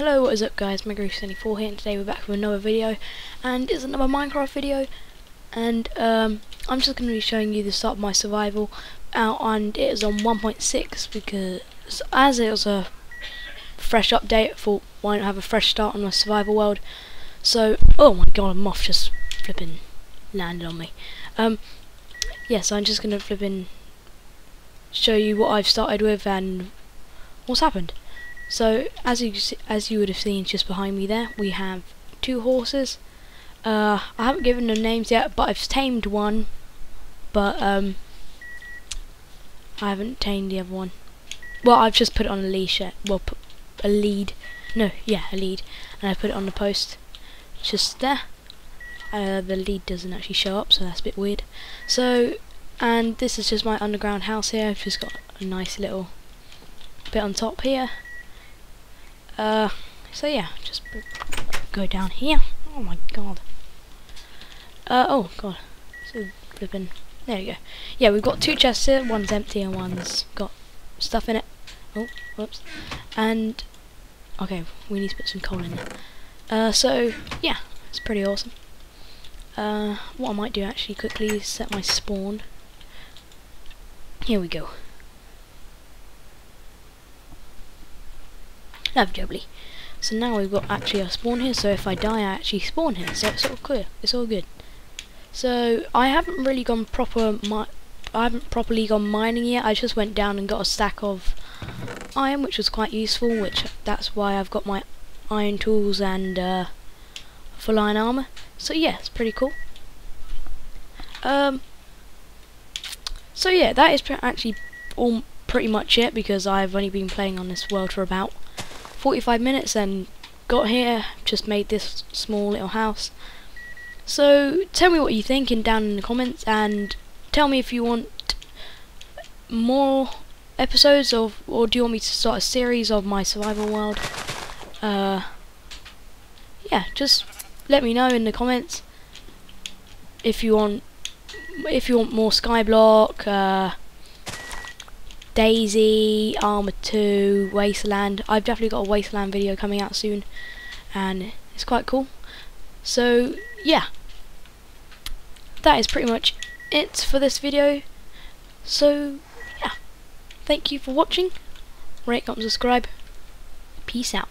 Hello, what is up guys, Megareece24 here and today we're back with another video and it's another Minecraft video and um, I'm just going to be showing you the start of my survival out and it is on 1.6 because as it was a fresh update I thought why not have a fresh start on my survival world? So, oh my god a moth just flipping landed on me. Um, yes yeah, so I'm just going to flipping show you what I've started with and what's happened so as you as you would have seen just behind me there, we have two horses. Uh, I haven't given them names yet, but I've tamed one, but um, I haven't tamed the other one. Well, I've just put it on a leash. Yet. Well, put a lead. No, yeah, a lead, and I put it on the post, just there. Uh, the lead doesn't actually show up, so that's a bit weird. So, and this is just my underground house here. I've just got a nice little bit on top here. Uh, so yeah, just go down here. Oh my god. Uh, oh god. So flipping. There we go. Yeah, we've got two chests here. One's empty and one's got stuff in it. Oh, whoops. And okay, we need to put some coal in there. Uh, so yeah, it's pretty awesome. Uh, what I might do actually quickly is set my spawn. Here we go. Lovely. So now we've got actually a spawn here, so if I die I actually spawn here, so it's all clear, it's all good. So I haven't really gone proper I haven't properly gone mining yet, I just went down and got a stack of iron which was quite useful, which that's why I've got my iron tools and uh, full iron armour. So yeah, it's pretty cool. Um, so yeah, that is actually all pretty much it because I've only been playing on this world for about 45 minutes and got here, just made this small little house. So tell me what you think in down in the comments and tell me if you want more episodes of or do you want me to start a series of my survival world uh yeah just let me know in the comments if you want if you want more skyblock uh DayZ, Arma 2, Wasteland. I've definitely got a Wasteland video coming out soon, and it's quite cool. So, yeah. That is pretty much it for this video. So, yeah. Thank you for watching. Rate, comment, subscribe. Peace out.